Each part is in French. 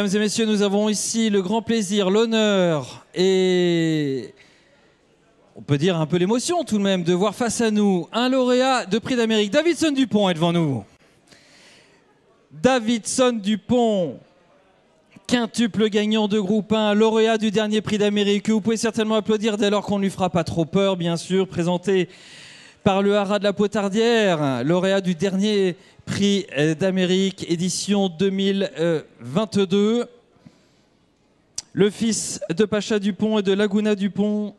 Mesdames et messieurs, nous avons ici le grand plaisir, l'honneur et on peut dire un peu l'émotion tout de même de voir face à nous un lauréat de prix d'Amérique. Davidson Dupont est devant nous. Davidson Dupont, quintuple gagnant de groupe 1, lauréat du dernier prix d'Amérique, que vous pouvez certainement applaudir dès lors qu'on ne lui fera pas trop peur, bien sûr, présenté par le Haras de la Potardière, lauréat du dernier prix euh, d'Amérique, édition 2022. Le fils de Pacha Dupont et de Laguna Dupont,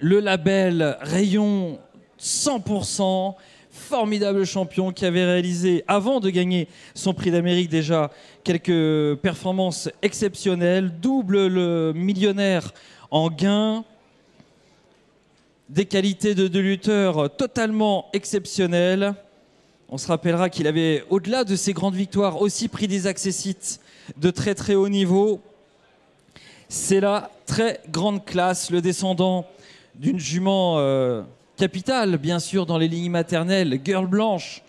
le label Rayon 100%, formidable champion qui avait réalisé, avant de gagner son prix d'Amérique déjà, quelques performances exceptionnelles, double le millionnaire en gain, des qualités de, lutteur totalement exceptionnelles. On se rappellera qu'il avait, au-delà de ses grandes victoires, aussi pris des accessites de très très haut niveau. C'est la très grande classe, le descendant d'une jument euh, capitale, bien sûr, dans les lignes maternelles, girl blanche,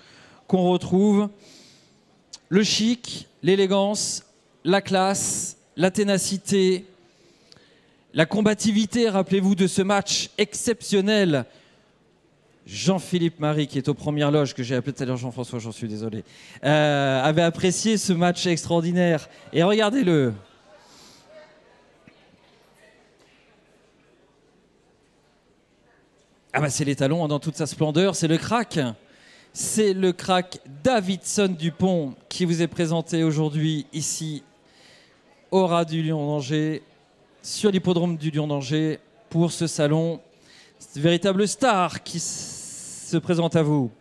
qu'on retrouve. Le chic, l'élégance, la classe, la ténacité, la combativité, rappelez-vous de ce match exceptionnel Jean-Philippe Marie, qui est aux premières loges, que j'ai appelé tout à l'heure Jean-François, j'en suis désolé, euh, avait apprécié ce match extraordinaire. Et regardez-le. Ah bah c'est les talons hein, dans toute sa splendeur, c'est le crack. C'est le crack Davidson Dupont qui vous est présenté aujourd'hui ici au ras du Lion d'Angers, sur l'hippodrome du Lion d'Angers, pour ce salon. C'est une véritable star qui se présente à vous.